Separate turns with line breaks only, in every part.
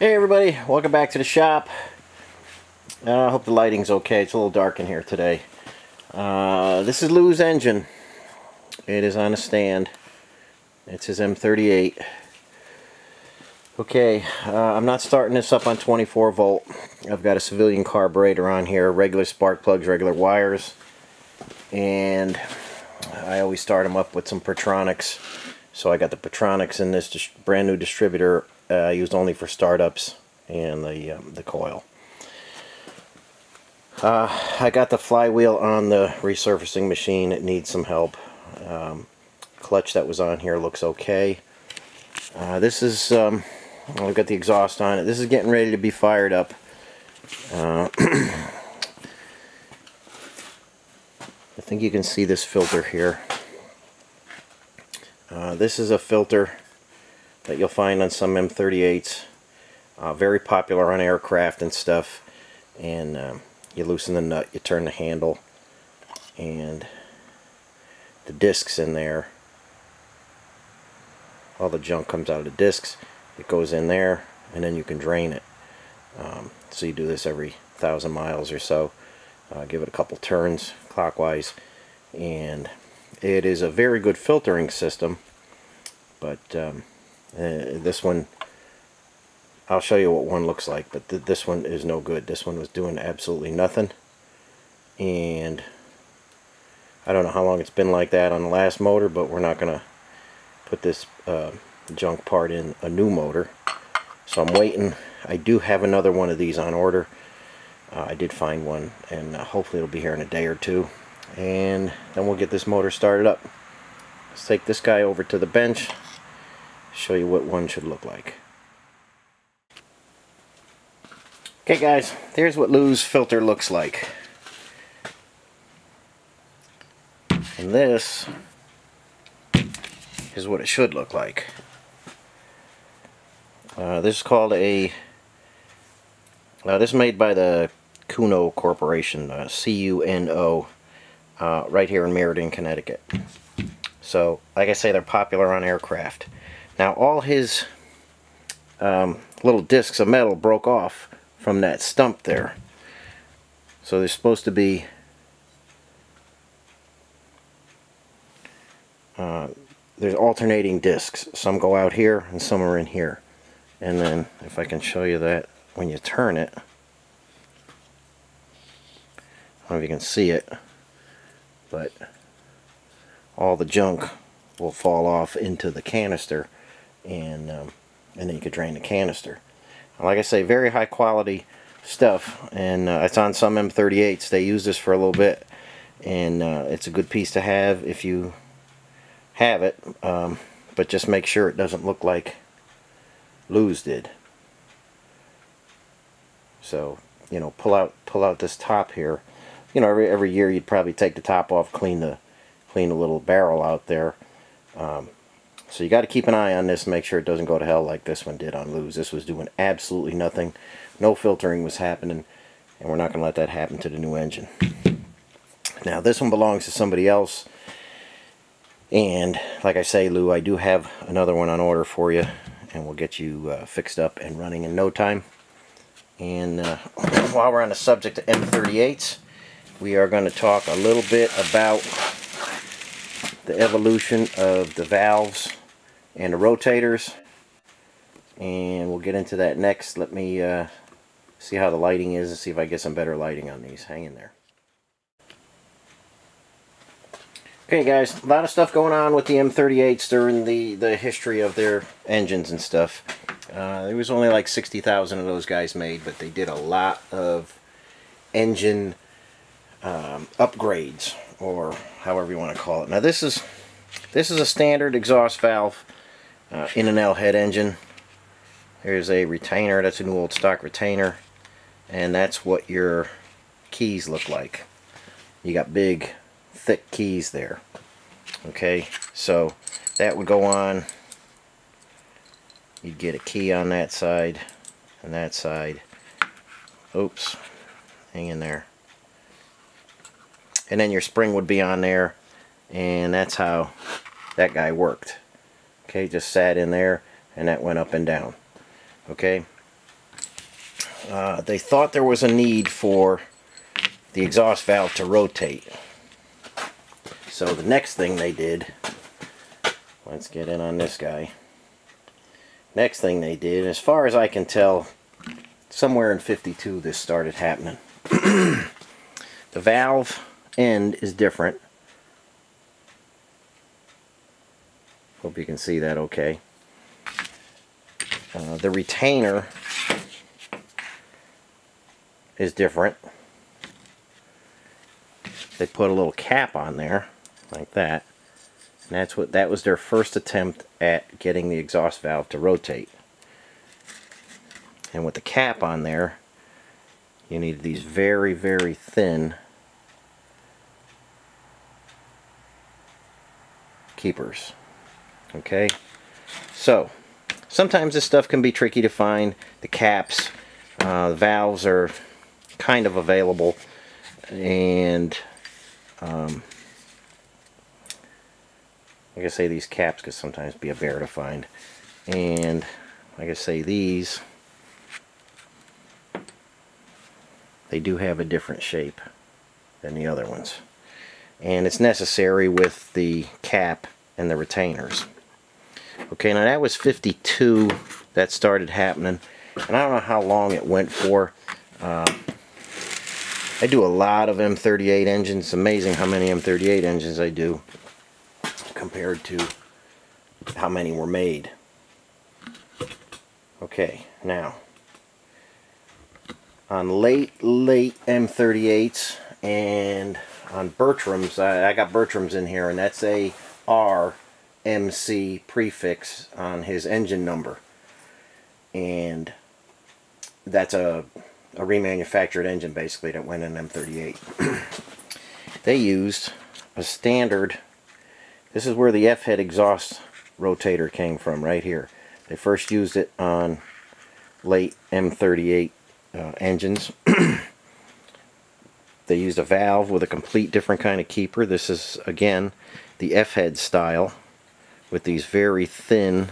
Hey everybody, welcome back to the shop. Uh, I hope the lighting's okay. It's a little dark in here today. Uh, this is Lou's engine. It is on a stand. It's his M38. Okay, uh, I'm not starting this up on 24 volt. I've got a civilian carburetor on here, regular spark plugs, regular wires, and I always start them up with some Pertronix. So I got the Pertronix in this brand new distributor uh, used only for startups and the um, the coil. Uh, I got the flywheel on the resurfacing machine. It needs some help. Um, clutch that was on here looks okay. Uh, this is um, I've got the exhaust on it. This is getting ready to be fired up. Uh, I think you can see this filter here. Uh, this is a filter that you'll find on some M38s. Uh, very popular on aircraft and stuff. And um, you loosen the nut, you turn the handle, and the discs in there. All the junk comes out of the discs. It goes in there, and then you can drain it. Um, so you do this every thousand miles or so. Uh, give it a couple turns clockwise, and it is a very good filtering system. But um, uh, this one I'll show you what one looks like but th this one is no good. This one was doing absolutely nothing. And I don't know how long it's been like that on the last motor but we're not gonna put this uh, junk part in a new motor. So I'm waiting. I do have another one of these on order. Uh, I did find one and uh, hopefully it'll be here in a day or two. And then we'll get this motor started up. Let's take this guy over to the bench show you what one should look like. Okay guys, there's what Lou's filter looks like. And this is what it should look like. Uh, this is called a, uh, this is made by the Cuno Corporation, uh, C-U-N-O, uh, right here in Meriden, Connecticut. So, like I say, they're popular on aircraft. Now all his um, little discs of metal broke off from that stump there. So they're supposed to be uh, there's alternating discs. Some go out here and some are in here. And then if I can show you that when you turn it, I don't know if you can see it, but all the junk will fall off into the canister and um, and then you could drain the canister. Like I say, very high quality stuff, and uh, it's on some M38s. They use this for a little bit, and uh, it's a good piece to have if you have it. Um, but just make sure it doesn't look like Lou's did. So you know, pull out pull out this top here. You know, every every year you'd probably take the top off, clean the clean the little barrel out there. Um, so you got to keep an eye on this and make sure it doesn't go to hell like this one did on Lou's. This was doing absolutely nothing. No filtering was happening. And we're not going to let that happen to the new engine. Now this one belongs to somebody else. And like I say, Lou, I do have another one on order for you. And we'll get you uh, fixed up and running in no time. And uh, while we're on the subject of M38s, we are going to talk a little bit about the evolution of the valves and the rotators. And we'll get into that next. Let me uh, see how the lighting is and see if I get some better lighting on these. Hang in there. Okay guys. A lot of stuff going on with the M38s during the the history of their engines and stuff. Uh, there was only like 60,000 of those guys made but they did a lot of engine um, upgrades or however you want to call it. Now this is this is a standard exhaust valve uh, in an L-head engine. there's a retainer. That's a new old stock retainer. And that's what your keys look like. You got big, thick keys there. Okay, so that would go on. You'd get a key on that side and that side. Oops, hang in there. And then your spring would be on there. And that's how that guy worked okay just sat in there and that went up and down okay uh, they thought there was a need for the exhaust valve to rotate. So the next thing they did, let's get in on this guy. Next thing they did, as far as I can tell, somewhere in 52 this started happening. the valve end is different. Hope you can see that okay. Uh, the retainer is different. They put a little cap on there, like that. And that's what that was their first attempt at getting the exhaust valve to rotate. And with the cap on there, you need these very, very thin keepers. Okay? So, sometimes this stuff can be tricky to find. The caps, uh, the valves are kind of available. And, um, like I say, these caps could sometimes be a bear to find. And, like I say, these, they do have a different shape than the other ones. And it's necessary with the cap and the retainers. Okay, now that was 52 that started happening. And I don't know how long it went for. Uh, I do a lot of M38 engines. It's amazing how many M38 engines I do compared to how many were made. Okay, now on late, late M38s and on Bertram's, I, I got Bertram's in here and that's a RMC prefix on his engine number. And that's a, a remanufactured engine basically that went in M38. they used a standard, this is where the F-head exhaust rotator came from right here. They first used it on late M38 uh, engines. they used a valve with a complete different kind of keeper. This is, again, the F-head style with these very thin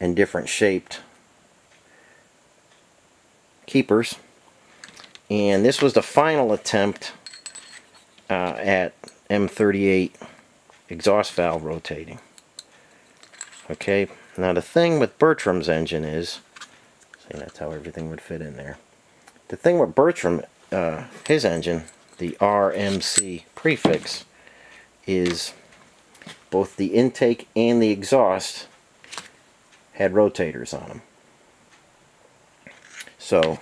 and different shaped keepers. And this was the final attempt uh, at M38 exhaust valve rotating. Okay, now the thing with Bertram's engine is, see that's how everything would fit in there. The thing with Bertram, uh, his engine, the RMC prefix, is both the intake and the exhaust had rotators on them. So,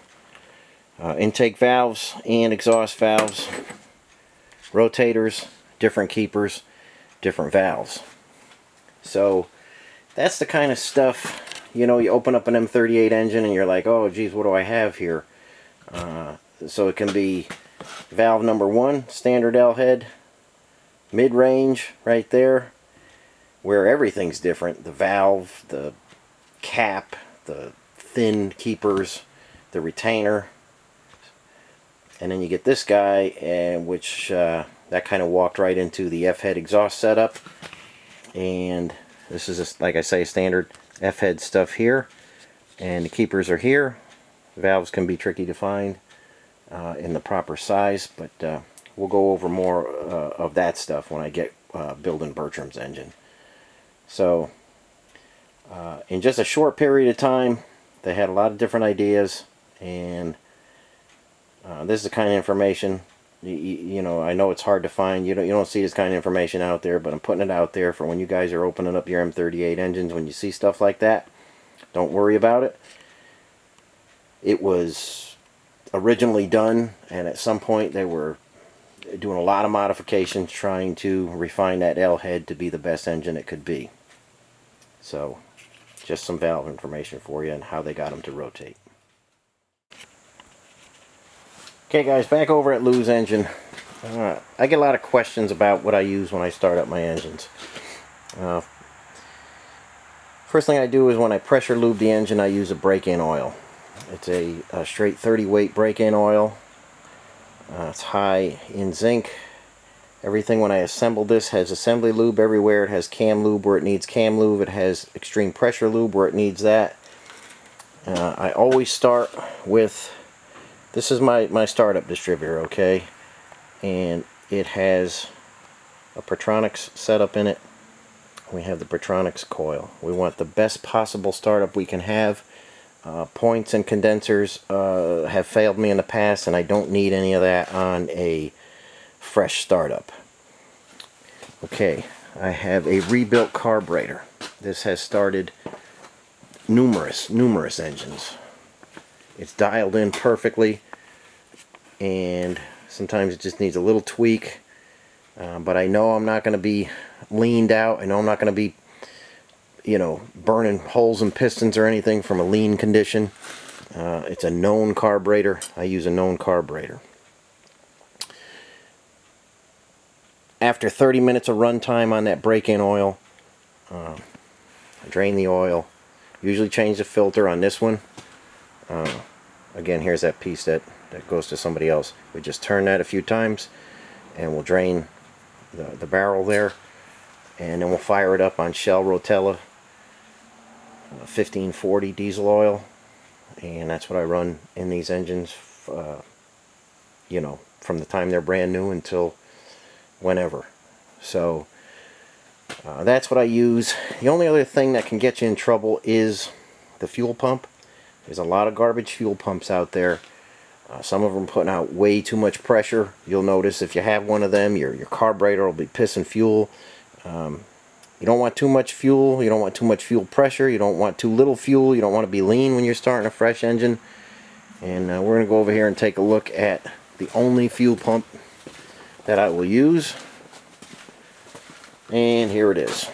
uh, intake valves and exhaust valves, rotators, different keepers, different valves. So, that's the kind of stuff, you know, you open up an M38 engine and you're like, oh, geez, what do I have here? Uh, so it can be valve number one, standard L head, mid-range right there where everything's different the valve the cap the thin keepers the retainer. And then you get this guy and which uh, that kind of walked right into the F-head exhaust setup. And this is a, like I say standard F-head stuff here. And the keepers are here. Valves can be tricky to find uh, in the proper size but uh, we'll go over more uh, of that stuff when I get uh, building Bertram's engine. So, uh, in just a short period of time, they had a lot of different ideas, and uh, this is the kind of information. You, you, know, I know it's hard to find. You don't you don't see this kind of information out there, but I'm putting it out there for when you guys are opening up your M38 engines. When you see stuff like that, don't worry about it. It was originally done, and at some point they were doing a lot of modifications trying to refine that L head to be the best engine it could be. So just some valve information for you and how they got them to rotate. Okay guys, back over at Lou's Engine. Uh, I get a lot of questions about what I use when I start up my engines. Uh, first thing I do is when I pressure lube the engine I use a break-in oil. It's a, a straight 30 weight break-in oil uh, it's high in zinc. Everything when I assemble this has assembly lube everywhere. It has cam lube where it needs cam lube. It has extreme pressure lube where it needs that. uh, I always start with this is my my startup distributor okay and it has a Pertronix setup in it we have the Pertronix coil we want the best possible startup we can have uh, points and condensers uh, have failed me in the past and I don't need any of that on a fresh startup okay I have a rebuilt carburetor this has started numerous, numerous engines. It's dialed in perfectly and sometimes it just needs a little tweak. Uh, but I know I'm not going to be leaned out. I know I'm not going to be, you know, burning holes and pistons or anything from a lean condition. Uh, it's a known carburetor. I use a known carburetor. After 30 minutes of runtime on that break-in oil, uh, drain the oil, usually change the filter on this one. Uh, again here's that piece that that goes to somebody else. We just turn that a few times and we'll drain the, the barrel there and then we'll fire it up on Shell Rotella uh, 1540 diesel oil and that's what I run in these engines uh, you know from the time they're brand new until whenever so uh, that's what I use. The only other thing that can get you in trouble is the fuel pump. There's a lot of garbage fuel pumps out there. Uh, some of them putting out way too much pressure. You'll notice if you have one of them, your, your carburetor will be pissing fuel. Um, you don't want too much fuel. You don't want too much fuel pressure. You don't want too little fuel. You don't want to be lean when you're starting a fresh engine. And uh, we're going to go over here and take a look at the only fuel pump that I will use. And here it is.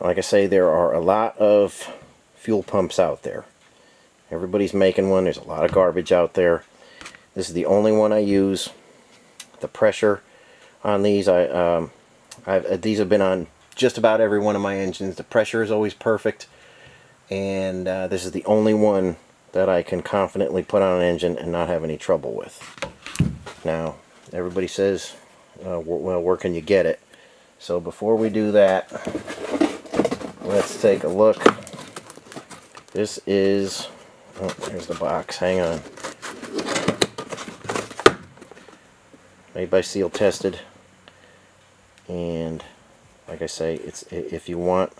Like I say, there are a lot of fuel pumps out there. Everybody's making one. There's a lot of garbage out there. This is the only one I use. The pressure on these, I um, I've, uh, these have been on just about every one of my engines. The pressure is always perfect. And uh, this is the only one that I can confidently put on an engine and not have any trouble with. Now, everybody says uh, well, where can you get it? So before we do that, let's take a look. This is, oh, here's the box, hang on. Made by Seal Tested. And like I say, it's if you want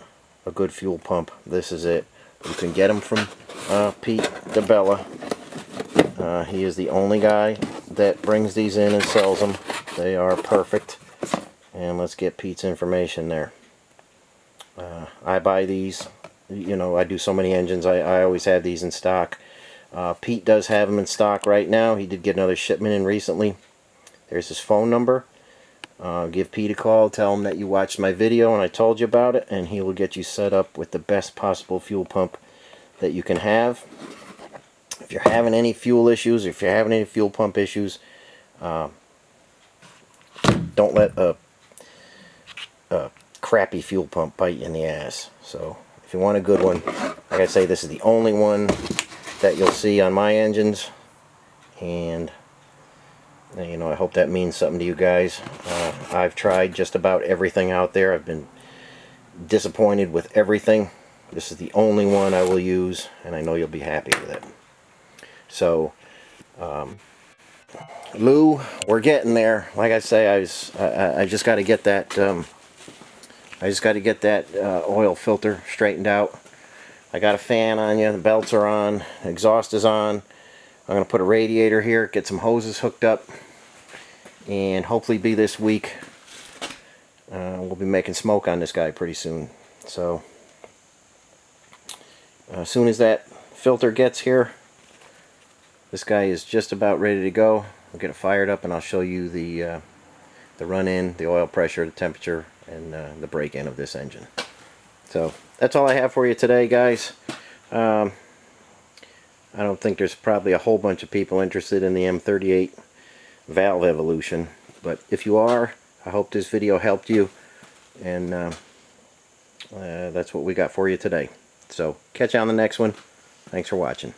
a good fuel pump, this is it. You can get them from uh, Pete DeBella. Uh, he is the only guy that brings these in and sells them. They are perfect. And let's get Pete's information there. Uh, I buy these. You know, I do so many engines. I, I always have these in stock. Uh, Pete does have them in stock right now. He did get another shipment in recently. There's his phone number. Uh, give Pete a call. Tell him that you watched my video and I told you about it. And he will get you set up with the best possible fuel pump that you can have. If you're having any fuel issues, if you're having any fuel pump issues, uh, don't let a, a crappy fuel pump bite you in the ass. So if you want a good one, like I say, this is the only one that you'll see on my engines. And, you know, I hope that means something to you guys. Uh, I've tried just about everything out there. I've been disappointed with everything. This is the only one I will use, and I know you'll be happy with it. So, um, Lou, we're getting there. Like I say, I was, I, I just got to get that, um, I just got to get that uh, oil filter straightened out. I got a fan on you, the belts are on, exhaust is on. I'm going to put a radiator here, get some hoses hooked up, and hopefully be this week. Uh, we'll be making smoke on this guy pretty soon. So, uh, as soon as that filter gets here, this guy is just about ready to go. We'll get it fired up and I'll show you the uh, the run-in, the oil pressure, the temperature, and uh, the break-in of this engine. So that's all I have for you today, guys. Um, I don't think there's probably a whole bunch of people interested in the M38 valve evolution, but if you are, I hope this video helped you, and uh, uh, that's what we got for you today. So catch you on the next one. Thanks for watching.